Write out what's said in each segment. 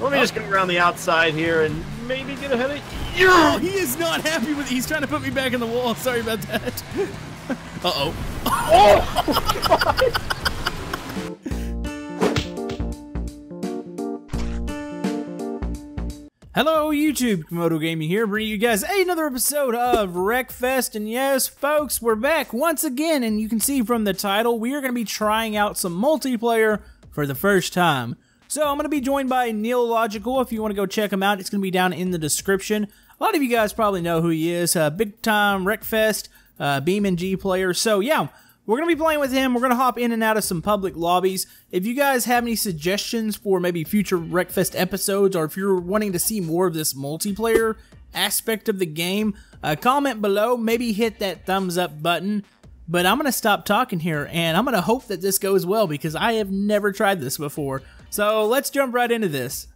Let me just go around the outside here and maybe get ahead of you. He is not happy with. He's trying to put me back in the wall. Sorry about that. Uh oh. Oh! Hello, YouTube. Camodo Gaming here, bringing you guys another episode of Wreckfest. And yes, folks, we're back once again. And you can see from the title, we are going to be trying out some multiplayer for the first time. So I'm going to be joined by Neilogical. If you want to go check him out, it's going to be down in the description. A lot of you guys probably know who he is. Uh, big time Wreckfest, uh, G player. So yeah, we're going to be playing with him. We're going to hop in and out of some public lobbies. If you guys have any suggestions for maybe future Wreckfest episodes, or if you're wanting to see more of this multiplayer aspect of the game, uh, comment below. Maybe hit that thumbs up button. But I'm going to stop talking here, and I'm going to hope that this goes well because I have never tried this before. So let's jump right into this.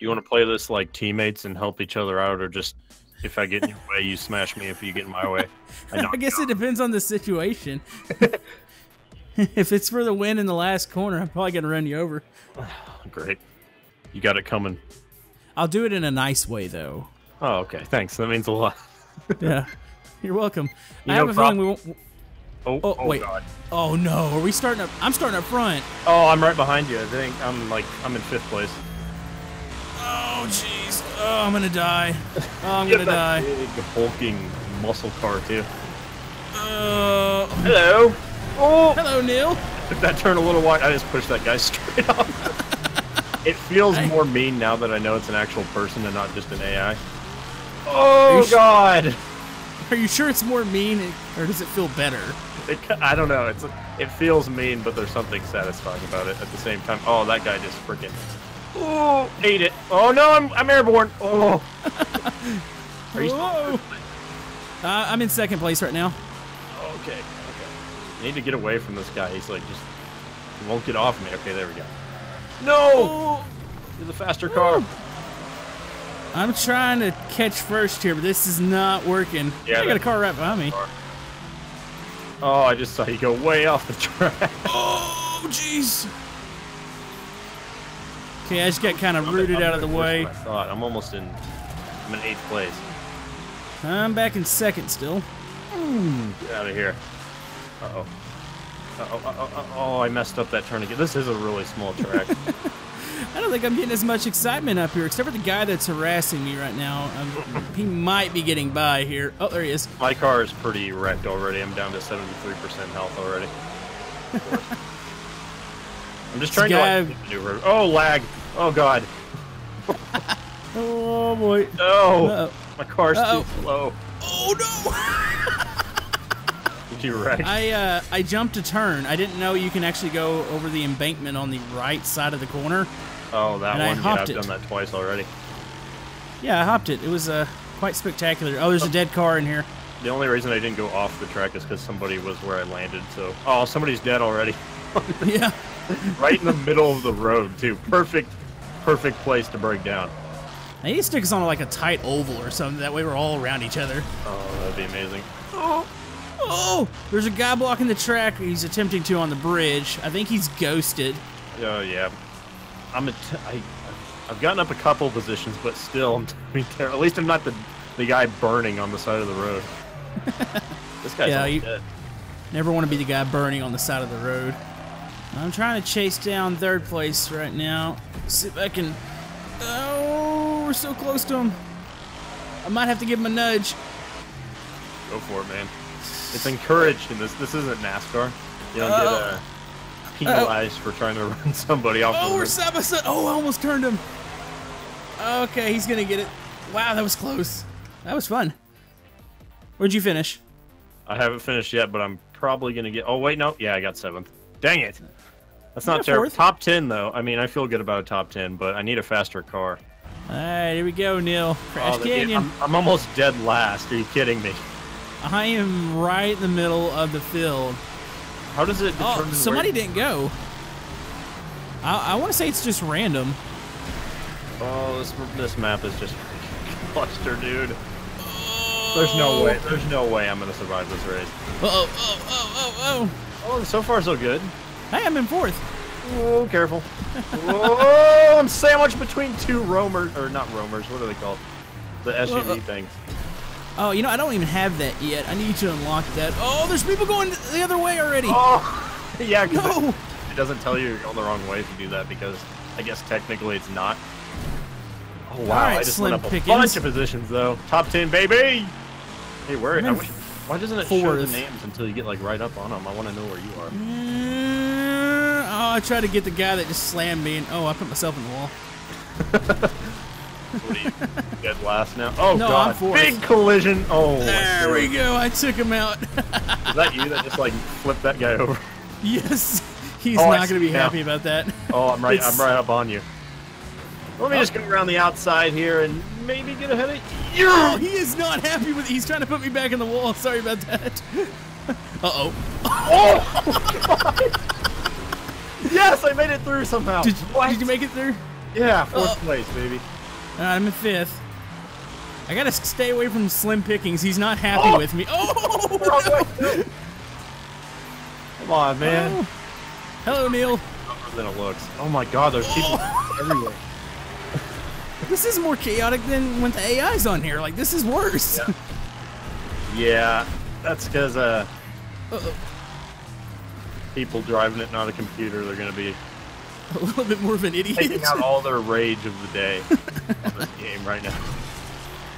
You want to play this like teammates and help each other out, or just if I get in your way, you smash me. If you get in my way, I, I guess it depends on the situation. if it's for the win in the last corner, I'm probably going to run you over. Great. You got it coming. I'll do it in a nice way, though. Oh, okay. Thanks. That means a lot. Yeah. You're welcome. You I have a prop- feeling we won't. Oh, Oh, oh, wait. God. Oh no, are we starting up? I'm starting up front. Oh, I'm right behind you. I think I'm like I'm in fifth place. Oh jeez. Oh, I'm gonna die. Oh, I'm gonna die. Big hulking muscle car too. Uh, Hello. Oh, hello, Neil. took that turn a little wide. I just pushed that guy straight off. it feels more mean now that I know it's an actual person and not just an AI. Oh God. Are you sure it's more mean, or does it feel better? It, I don't know. It's it feels mean, but there's something satisfying about it at the same time. Oh, that guy just freaking. Oh, ate it. Oh no, I'm I'm airborne. Oh. Are you? Whoa. Uh, I'm in second place right now. Okay. Okay. I need to get away from this guy. He's like just he won't get off me. Okay, there we go. No, Oh, you're the faster car. I'm trying to catch first here, but this is not working. Yeah, I got a car right behind me. Oh, I just saw you go way off the track. Oh, jeez. Okay, I just got kind of rooted out of the way. I thought I'm almost in. I'm in eighth place. I'm back in second still. Get out of here. Uh oh. Uh oh. Uh oh. Oh, I messed up that turn again. This is a really small track. I don't think I'm getting as much excitement up here, except for the guy that's harassing me right now. Um, he might be getting by here. Oh, there he is. My car is pretty wrecked already. I'm down to 73% health already. I'm just trying guy- to like, maneuver. Oh, lag. Oh, God. Oh boy. No. Uh-oh. My car's Uh-oh. too slow. Oh no! Did you wreck? I uh, I jumped a turn. I didn't know you can actually go over the embankment on the right side of the corner. oh, that and I one. Yeah, I've it. done that twice already. Yeah, I hopped it. It was uh, quite spectacular. Oh, there's a dead car in here. The only reason I didn't go off the track is because somebody was where I landed. So, oh, somebody's dead already. yeah. right in the middle of the road, too. Perfect, perfect place to break down. I need to stick us on like a tight oval or something. That way we're all around each other. Oh, that'd be amazing. Oh, oh! There's a guy blocking the track. He's attempting to on the bridge. I think he's ghosted. Oh yeah, I'm a t- I, I've gotten up a couple positions, but still, I'm doing ter- At least I'm not the the guy burning on the side of the road. this guy's Yeah, you- dead. Never want to be the guy burning on the side of the road. I'm trying to chase down third place right now. See if I can. Oh, we're so close to him. I might have to give him a nudge. Go for it, man. It's encouraged in this. This isn't NASCAR. You don't get uh, penalized for trying to run somebody off. Oh, the we're side by side. Oh, I almost turned him. Okay, he's gonna get it. Wow, that was close. That was fun. Where'd you finish? I haven't finished yet, but I'm probably gonna get. Oh wait, no, yeah, I got seventh. Dang it. That's not terrible. fourth. Top ten though. I mean, I feel good about a top ten, but I need a faster car. All right, here we go, Neil. Crash Oh, Canyon. I'm, I'm almost dead last. Are you kidding me? I am right in the middle of the field. How does it Oh, somebody didn't go. I, I want to say it's just random. Oh, this this map is just cluster, dude. There's no way. There's no way I'm gonna survive this race. Uh oh, oh, oh, oh, Oh, so far so good. oh. Hey, I'm in fourth. Oh, careful. oh, I'm sandwiched between two roamers, or not roamers, what are they called? The SUV uh, things. Oh, you know, I don't even have that yet. I need to unlock that. Oh, there's people going the other way already. Oh, yeah. no. it, it doesn't tell you you're going the wrong way if you do that because I guess technically it's not. Oh, wow. Alright, I just went up a Pickens. bunch of positions, though. Top 10, baby! Hey, where? I'm wish, why doesn't it show the names until you get, like, right up on them? I want to know where you are. Mm, Oh, I tried to get the guy that just slammed me, and oh, I put myself in the wall. What are you, dead last now? Oh, No, God. I'm. Big collision. Oh, There we go. I took him out. Is that you that just, like, flipped that guy over? yes, he's Oh, not going to be now. happy about that. Oh, I'm right. It's- I'm right up on you. Let me just go around the outside here and maybe get ahead of you. Oh, he is not happy with. He's trying to put me back in the wall. Sorry about that. Uh oh. Oh. yes, I made it through somehow. Did, did you make it through? Yeah, fourth Uh, place, baby. Right, I'm in fifth. I gotta stay away from Slim Pickings. He's not happy Oh! with me. Oh! No! Come on, man. Oh. Hello, Neil. Than it looks. Oh my God, there's people everywhere. This is more chaotic than when the AI's on here. Like this is worse. Yeah. Yeah, that's because uh, Uh-oh. people driving it, not a computer. They're gonna be A little bit more of an idiot. taking out all their rage of the day on this game right now.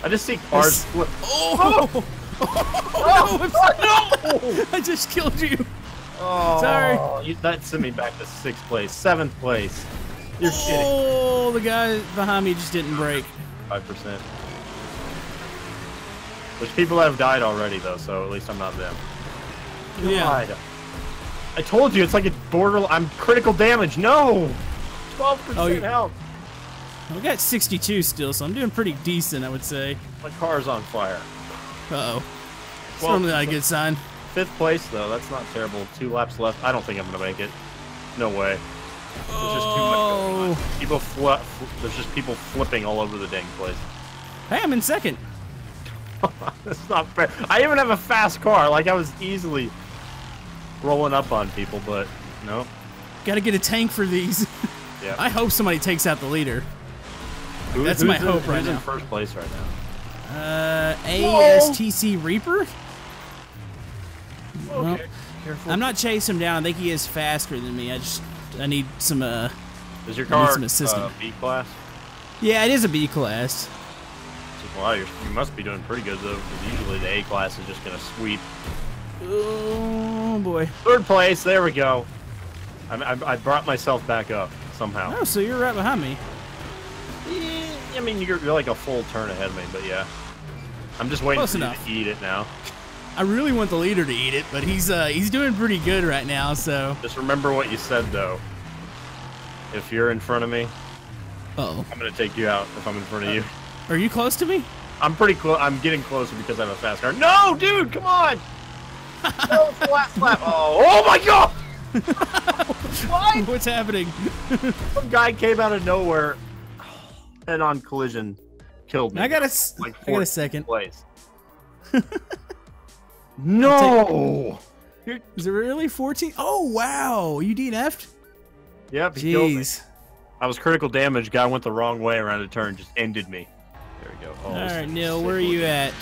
I just see cars flip. Oh! Oh! oh! oh, no, I'm- No! I just killed you. Oh, Sorry. You, that sent me back to sixth place, seventh place. You're kidding. Oh, the guy behind me just didn't break. Five percent. There's people that have died already though, so at least I'm not them. Yeah. God. I told you it's like a border. I'm critical damage. No. Twelve Oh, you- health. We got 62 still, so I'm doing pretty decent, I would say. My car's on fire. Uh oh. It's Well, normally not a good sign. Fifth place though. That's not terrible. Two laps left. I don't think I'm gonna make it. No way. There's just too much going on. Oh. People flip. There's just people flipping all over the dang place. Hey, I'm in second. That's not fair. I even have a fast car. Like I was easily rolling up on people, but no. Gotta get a tank for these. Yeah. I hope somebody takes out the leader. Who- that's who's my in- hope right who's in now. first place right now? Uh, ASTC Reaper? Well, Okay. Careful. I'm not chasing him down. I think he is faster than me. I just, I need some, uh, Is your car some assistance. uh, B class? yeah, it is a B class. Wow, you're, you must be doing pretty good though, because usually the A class is just gonna sweep. Oh, boy. Third place. There we go. I, I, I brought myself back up somehow. Oh, so you're right behind me. Eh, I mean, you're, you're like a full turn ahead of me, but yeah. I'm just waiting Close for enough. you to eat it now. I really want the leader to eat it, but he's, uh, he's doing pretty good right now, so. Just remember what you said though. If you're in front of me, Uh-oh. I'm gonna take you out. If I'm in front of you, Are you close to me? I'm pretty close. I'm getting closer because I have a fast car. No, dude, come on! No, it's the. Oh, oh my god! what? What's happening? Some guy came out of nowhere and on collision killed me. I got a, s- like I got a second. place. no. Is it really 14? Oh, wow. You DNF'd? Yep, he killed me. Jeez. I was critical damage. Guy went the wrong way around a turn, just ended me. There we go. Oh, All this right, is Neil, where are you looking. at?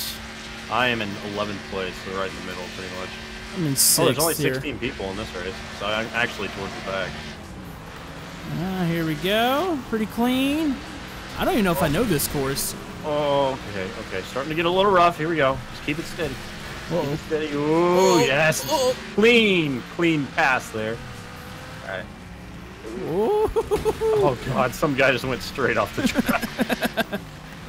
I am in 11th place, so right in the middle, pretty much. I'm in Oh, there's only here. 16 people in this race, so I'm actually towards the back. Ah, here we go. Pretty clean. I don't even know if I know this course. Oh, okay, okay. Starting to get a little rough. Here we go. Just keep it steady. Keep Uh-oh. it steady. Ooh, yes. Oh. Clean, clean pass there. All right. Oh. Oh god, some guy just went straight off the track.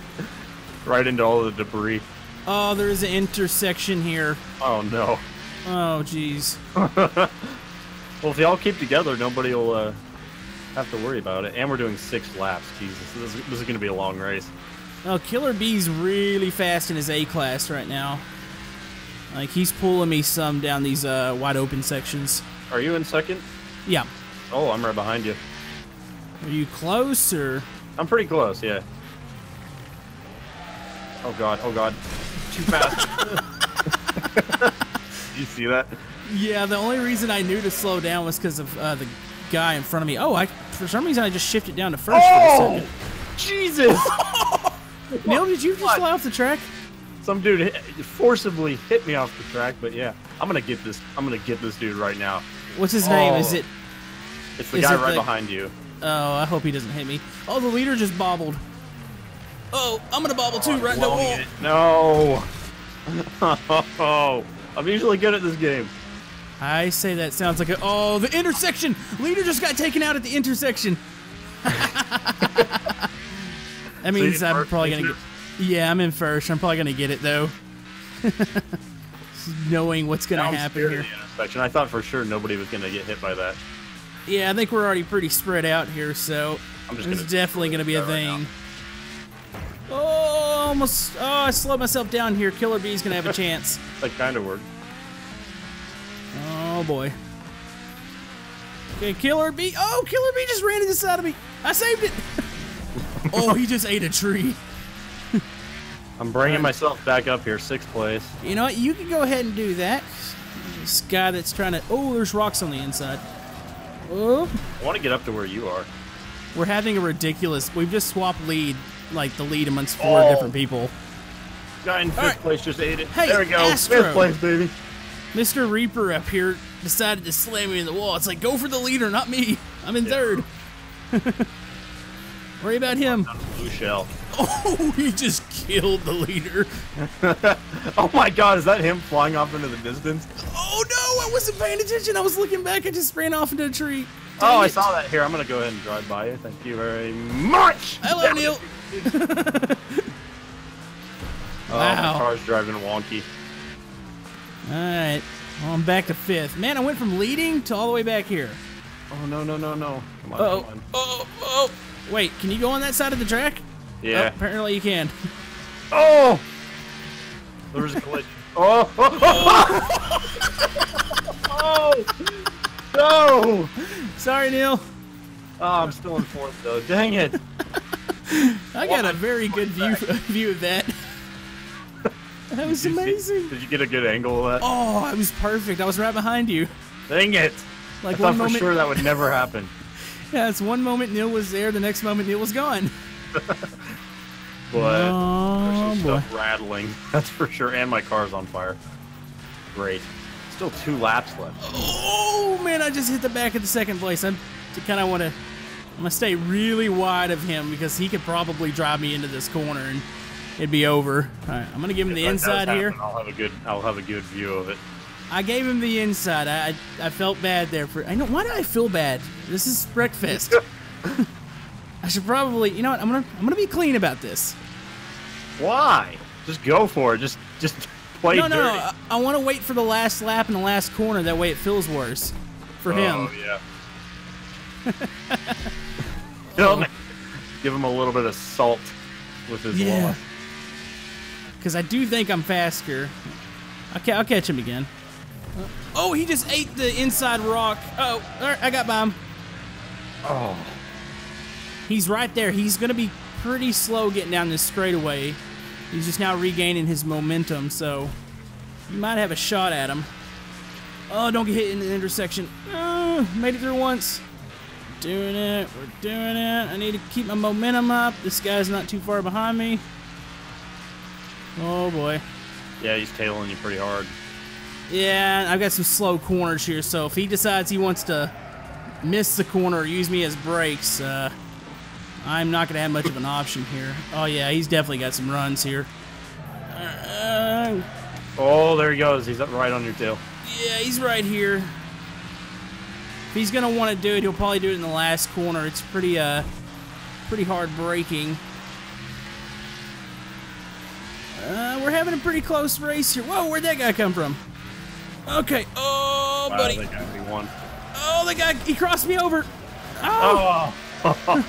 right into all the debris. Oh, there is an intersection here. Oh no. Oh, jeez. Well, if they all keep together, nobody will uh, have to worry about it. And we're doing six laps. Jesus, this is, this is going to be a long race. Oh, Killer Bee's really fast in his A class right now. Like, he's pulling me some down these uh, wide open sections. Are you in second? Yeah. Oh, I'm right behind you. Are you close or? I'm pretty close, yeah. Oh god, oh god. Too fast. you see that? Yeah, the only reason I knew to slow down was because of uh, the guy in front of me. Oh, I for some reason I just shifted down to first Oh, for a second. Jesus! Neil, did you just What? fly off the track? Some dude hit, forcibly hit me off the track, but yeah, I'm gonna get this. I'm gonna get this dude right now. What's his name? Oh. Is it? It's the guy it right the- behind you. Oh, I hope he doesn't hit me. Oh, the leader just bobbled. Oh, I'm gonna bobble too, right in the wall. it. No. Oh, I'm usually good at this game. I say that sounds like a. Oh, the intersection! Leader just got taken out at the intersection. that means you're I'm probably gonna get. Yeah, I'm in first. I'm probably gonna get it though. Knowing what's gonna Now happen here. the intersection. I thought for sure nobody was gonna get hit by that. Yeah, I think we're already pretty spread out here, so I'm just it's definitely gonna be a right thing. Oh, almost. Oh, I slowed myself down here. Killer Bee's gonna have a chance. That kind of worked. Oh boy. Okay, Killer Bee. Oh, Killer Bee just ran into the side of me. I saved it. oh, he just ate a tree. I'm bringing myself back up here, sixth place. You know what? You can go ahead and do that. This guy that's trying to. Oh, there's rocks on the inside. Oh, I want to get up to where you are. we're having a ridiculous. We've just swapped lead, like the lead amongst four Oh. different people. Guy in fifth right. place just ate it. Hey, there we go. Astro. Fifth place, baby. Mr. Reaper up here decided to slam me in the wall. It's like, go for the leader, not me. I'm in third. Worry about him. Blue shell. Oh, he just killed the leader. oh my god, is that him flying off into the distance? Oh no, I wasn't paying attention. I was looking back. I just ran off into a tree. oh, Dang I saw that. Here, I'm gonna go ahead and drive by you. Thank you very much. Hello, Neil. Oh, Wow. my car's driving wonky. All right, well, I'm back to fifth. Man, I went from leading to all the way back here. Oh no no no no! Come on, Oh, come on. oh, oh. Wait, can you go on that side of the track? Oh, Yeah. apparently you can. Oh! There was a glitch. oh! oh! No! Sorry, Neil. Oh, I'm still in fourth though. Dang it! I got a very good view view of that. That was Did you see- amazing. Did you get a good angle of that? Oh, I was perfect. I was right behind you. Dang it! Like I one thought for moment, sure that would never happen. yeah, it's one moment Neil was there, the next moment Neil was gone. But oh there's some boy. stuff rattling. That's for sure. And my car's on fire. Great. Still two laps left. Oh man, I just hit the back of the second place. I'm kind of want to. I'm gonna stay really wide of him because he could probably drive me into this corner and it'd be over. All right, I'm gonna give him the If does inside here. I'll have a good. I'll have a good view of it. I gave him the inside. I, I felt bad there for. I know why do I feel bad? This is Wreckfest. I should probably. You know what? I'm gonna I'm gonna be clean about this. Why? Just go for it. Just just play no, no, dirty. no. I, I want to wait for the last lap in the last corner. That way it feels worse for him. Oh yeah. Don't give him a little bit of salt with his Yeah. Because I do think I'm faster. Okay, I'll catch him again. Oh, he just ate the inside rock. Oh, all right, I got by him. Oh. He's right there. He's going to be pretty slow getting down this straightaway. He's just now regaining his momentum, so you might have a shot at him. Oh, don't get hit in the intersection. Uh, made it through once. Doing it. We're doing it. I need to keep my momentum up. This guy's not too far behind me. Oh, boy. Yeah, he's tailing you pretty hard. Yeah, I've got some slow corners here, so if he decides he wants to miss the corner or use me as brakes, uh, I'm not going to have much of an option here. Oh, yeah, he's definitely got some runs here. Uh, Oh, there he goes. He's up right on your tail. yeah, he's right here. If he's going to want to do it, he'll probably do it in the last corner. It's pretty, uh, pretty hard braking. Uh, we're having a pretty close race here. Whoa, where'd that guy come from? Okay. Oh, Wow, buddy. that guy already won. Oh, the guy, he crossed me over. Oh, Oh.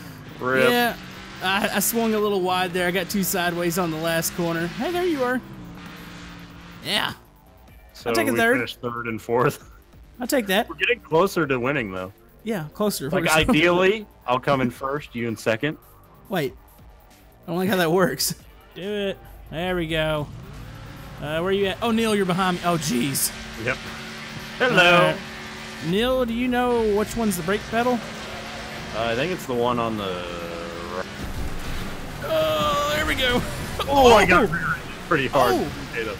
Rip. yeah. I, I swung a little wide there. I got two sideways on the last corner. Hey, there you are. Yeah, So take a we third. finished third and fourth. I'll take that. We're getting closer to winning though. Yeah, closer. Like We're- ideally, I'll come in first, you in second. Wait. I don't like how that works. Do it. There we go. Uh, where are you at? Oh, Neil, you're behind me. Oh, jeez. Yep. Hello. Alright. Neil, do you know which one's the brake pedal? Uh, I think it's the one on the. Oh, there we go. Oh, I got pretty hard. Oh.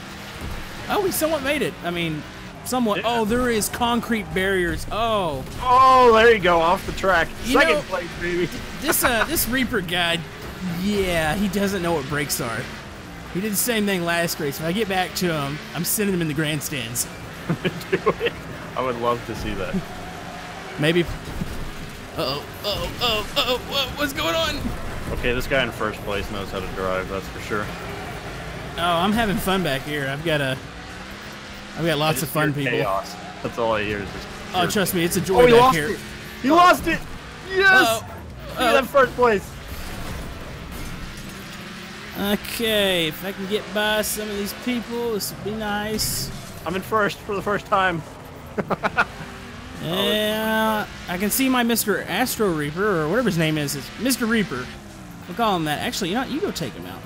Oh, we somewhat made it. I mean, somewhat. Yeah. Oh, there is concrete barriers. Oh, Oh, there you go, off the track. You Second know- place, baby. this uh, this Reaper guy, yeah, he doesn't know what brakes are. He did the same thing last race. If I get back to him, I'm sending him in the grandstands. Do it. I would love to see that. Maybe. Oh, oh, oh, oh, whoa, what's going on? Okay, this guy in first place knows how to drive. That's for sure. Oh, I'm having fun back here. I've got a, I've got lots of fun people. Chaos. That's all I hear is just. Oh, trust me, it's a Oh, joy he back lost here. it. He lost it. Yes. Look at that first place. Okay, if I can get by some of these people, this would be nice. I'm in first for the first time. Yeah, I can see my Mr. Astro Reaper, or whatever his name is. It's Mr. Reaper. We'll call him that. Actually, you know what? You go take him out.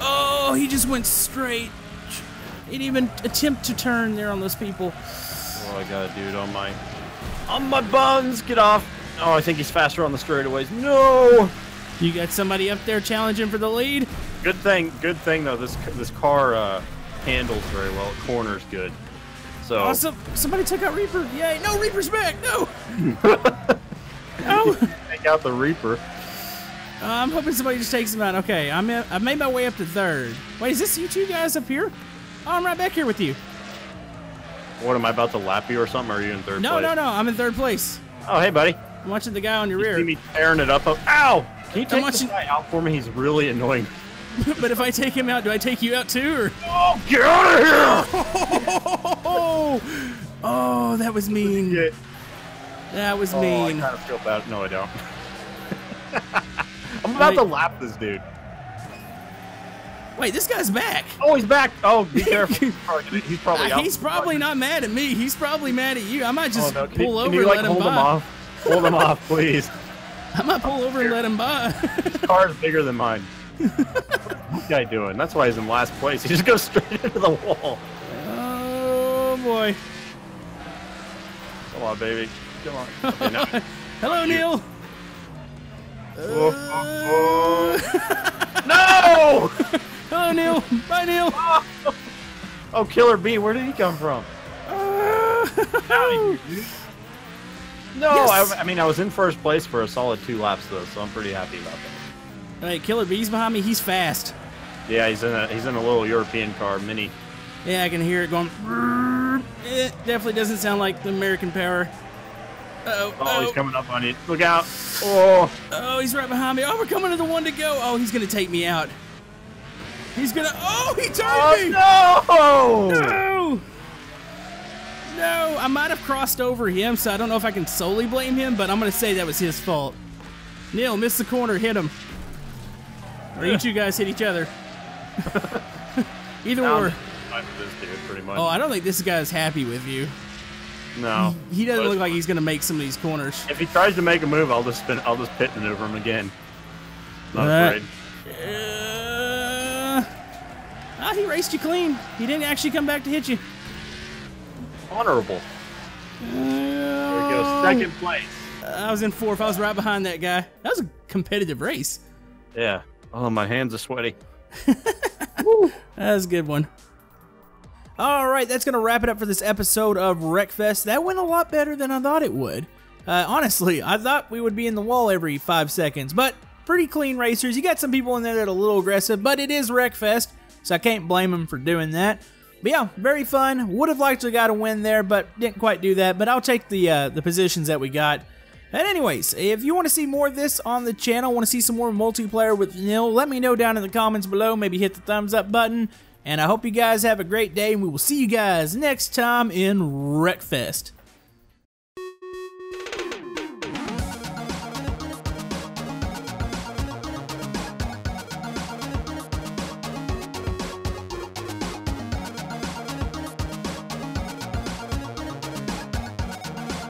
Oh, he just went straight. He didn't even attempt to turn there on those people. Oh, I got a dude on my on my buns. Get off. Oh, I think he's faster on the straightaways. No. You got somebody up there challenging for the lead? Good thing. Good thing though. This this car uh, handles very well. It corners good. So Awesome. Somebody took out Reaper. Yay. No, Reaper's back. No. no. take out the Reaper. Uh, I'm hoping somebody just takes him out. Okay, I'm in, I've made my way up to third. Wait, is this you two guys up here? I'm right back here with you. What am I about to lap you or something? Or are you in third No, place? no, no. I'm in third place. Oh, hey, buddy. I'm watching the guy on your You see rear. me tearing it up? Ow! Can you take watching- this guy out for me? He's really annoying. but if I take him out, do I take you out too? Or? Oh, get out of here! Oh, oh, that was mean. That was Oh, I kind of feel bad. No, I don't. I'm about to lap this dude. Wait, this guy's back. Oh, he's back. Oh, be careful. He's probably, he's probably Uh, out. he's probably not mad at me. He's probably mad at you. I might Oh, just no. Can, pull you- over can you, and like, let him hold by. him off? Hold him off, please. I might pull over and let him by. His car is bigger than mine. What's this guy doing? That's why he's in last place. He just goes straight into the wall. oh boy. Come on, baby. Come on. Okay, Hello, Neil. Oh, oh, oh. no! Hello, Neil. Bye, Neil. Oh, Killer B, where did he come from? Uh, no, Yes. I, I mean I was in first place for a solid two laps though, so I'm pretty happy about that. Hey, Killer Bee's behind me. He's fast. Yeah, he's in a he's in a little European car, mini. Yeah, I can hear it going. It definitely doesn't sound like the American Power. Uh-oh. Oh, he's Oh, coming up on you. Look out! Oh, oh, he's right behind me. Oh, we're coming to the one to go. Oh, he's gonna take me out. He's gonna. Oh, he turned me. oh no! No! No, I might have crossed over him, so I don't know if I can solely blame him, but I'm gonna say that was his fault. Neil, missed the corner, hit him. Or you two guys hit each other. Either Now or. I'm I'm this dude pretty much. Oh, I don't think this guy's happy with you. no. He doesn't But look like he's gonna make some of these corners. If he tries to make a move, I'll just spin. I'll just pit maneuver him again. Not afraid. Uh, ah, he raced you clean. He didn't actually come back to hit you. Honorable. There we go. Second place. I was in fourth. I was right behind that guy. That was a competitive race. Yeah. Oh, my hands are sweaty. That was a good one. All right, that's going to wrap it up for this episode of Wreckfest. That went a lot better than I thought it would. Uh, honestly, I thought we would be in the wall every five seconds, but pretty clean racers. You got some people in there that are a little aggressive, but it is Wreckfest, so I can't blame them for doing that. But yeah, very fun. Would have liked to got a win there, but didn't quite do that. But I'll take the uh, the positions that we got. And anyways, if you want to see more of this on the channel, want to see some more multiplayer with Neil, let me know down in the comments below. Maybe hit the thumbs up button. And I hope you guys have a great day, and we will see you guys next time in Wreckfest.